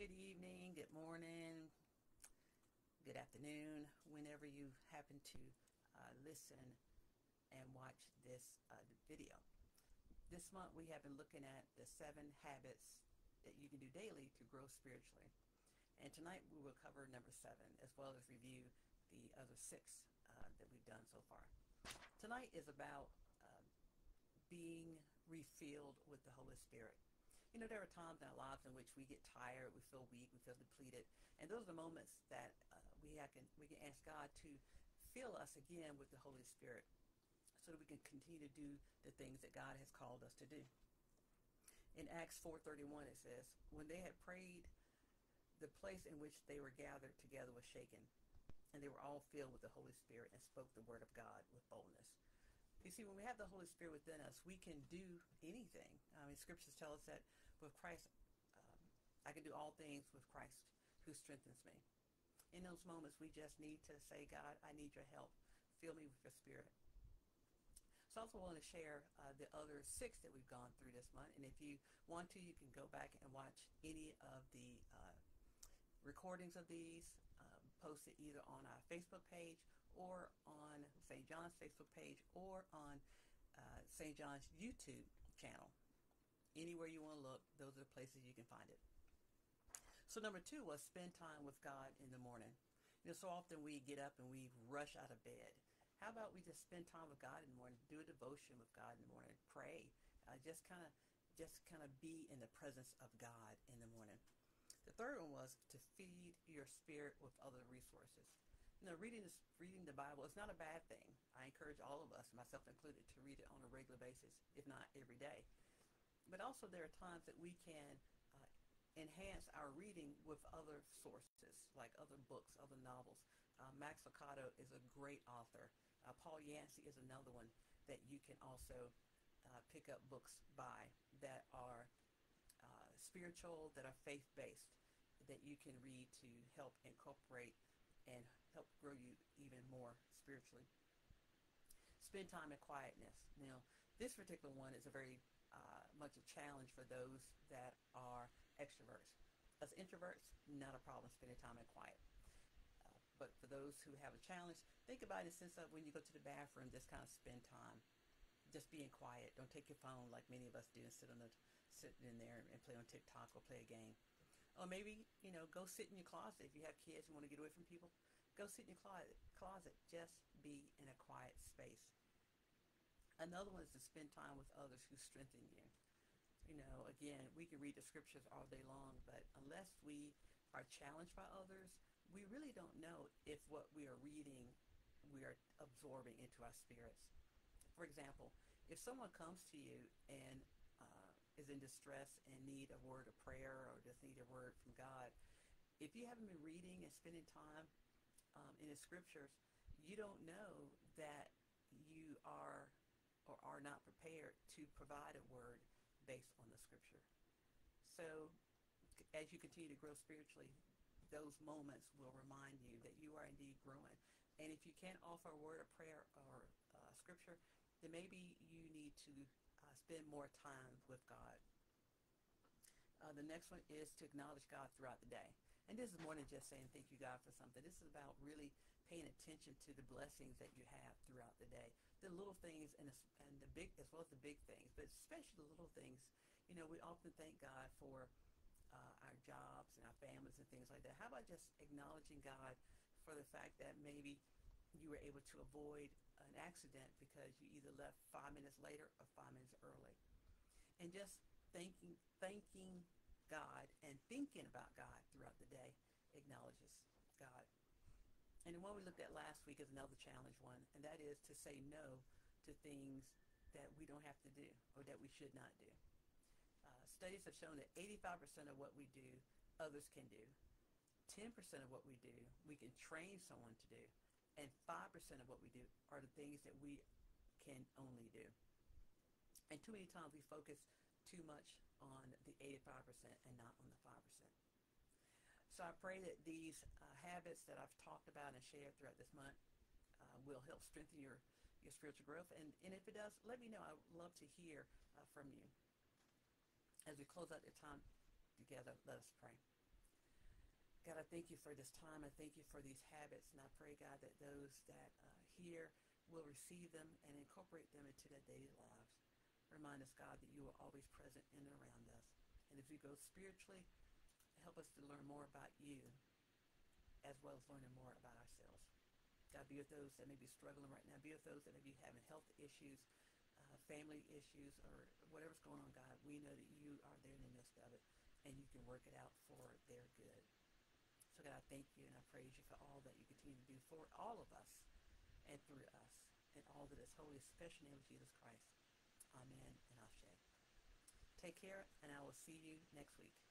good evening, good morning, good afternoon, whenever you happen to uh, listen and watch this uh, video. This month we have been looking at the seven habits that you can do daily to grow spiritually. And tonight we will cover number seven as well as review the other six uh, that we've done so far. Tonight is about uh, being refilled with the Holy Spirit. You know, there are times in our lives in which we get tired, we feel weak, we feel depleted, and those are the moments that uh, we can we can ask God to fill us again with the Holy Spirit, so that we can continue to do the things that God has called us to do. In Acts 4:31, it says, "When they had prayed, the place in which they were gathered together was shaken, and they were all filled with the Holy Spirit and spoke the word of God with boldness." You see, when we have the Holy Spirit within us, we can do anything. I mean, scriptures tell us that with Christ, um, I can do all things with Christ who strengthens me. In those moments, we just need to say, God, I need your help. Fill me with your spirit. So I also want to share uh, the other six that we've gone through this month. And if you want to, you can go back and watch any of the uh, recordings of these um, posted either on our Facebook page or on St. John's Facebook page or on uh, St. John's YouTube channel. Anywhere you want to look, those are the places you can find it. So number two was spend time with God in the morning. You know, so often we get up and we rush out of bed. How about we just spend time with God in the morning, do a devotion with God in the morning, pray, uh, just kind of, just kind of be in the presence of God in the morning. The third one was to feed your spirit with other resources. Know, reading this, reading the Bible is not a bad thing. I encourage all of us, myself included, to read it on a regular basis, if not every day. But also, there are times that we can uh, enhance our reading with other sources, like other books, other novels. Uh, Max Lucado is a great author. Uh, Paul Yancey is another one that you can also uh, pick up books by that are uh, spiritual, that are faith-based, that you can read to help incorporate and help grow you even more spiritually. Spend time in quietness. Now, this particular one is a very uh, much a challenge for those that are extroverts. As introverts, not a problem spending time in quiet. Uh, but for those who have a challenge, think about it in the sense of when you go to the bathroom, just kind of spend time just being quiet. Don't take your phone like many of us do and sit on the sitting in there and play on TikTok or play a game. Or maybe, you know, go sit in your closet. If you have kids and want to get away from people, go sit in your closet. closet. Just be in a quiet space. Another one is to spend time with others who strengthen you. You know, again, we can read the scriptures all day long, but unless we are challenged by others, we really don't know if what we are reading we are absorbing into our spirits. For example, if someone comes to you and uh, is in distress and need a word of prayer or just need a word from God, if you haven't been reading and spending time um, in the scriptures, you don't know that you are or are not prepared to provide a word based on the scripture. So as you continue to grow spiritually, those moments will remind you that you are indeed growing. And if you can't offer a word of prayer or uh, scripture, then maybe you need to uh, spend more time with God. Uh, the next one is to acknowledge God throughout the day. And this is more than just saying thank you God for something. This is about really paying attention to the blessings that you have throughout the day. The little things and, the, and the big, as well as the big things, but especially the little things. You know, we often thank God for uh, our jobs and our families and things like that. How about just acknowledging God for the fact that maybe you were able to avoid an accident because you either left five minutes later or five minutes early. And just thanking, thanking God and thinking about God throughout the day acknowledges God. And the one we looked at last week is another challenge one, and that is to say no to things that we don't have to do or that we should not do. Uh, studies have shown that 85% of what we do, others can do. 10% of what we do, we can train someone to do and 5% of what we do are the things that we can only do. And too many times we focus too much on the 85% and not on the 5%. So I pray that these uh, habits that I've talked about and shared throughout this month uh, will help strengthen your, your spiritual growth. And, and if it does, let me know. I would love to hear uh, from you. As we close out the time together, let us pray. God, I thank you for this time. I thank you for these habits. And I pray, God, that those that uh, hear will receive them and incorporate them into their daily lives. Remind us, God, that you are always present in and around us. And as we go spiritually, help us to learn more about you as well as learning more about ourselves. God, be with those that may be struggling right now. Be with those that may be having health issues, uh, family issues, or whatever's going on, God. We know that you are there in the midst of it, and you can work it out for their good. So, God, I thank you and I praise you for all that you continue to do for all of us and through us and all that is holy, in the name of Jesus Christ. Amen and Ashe. Take care, and I will see you next week.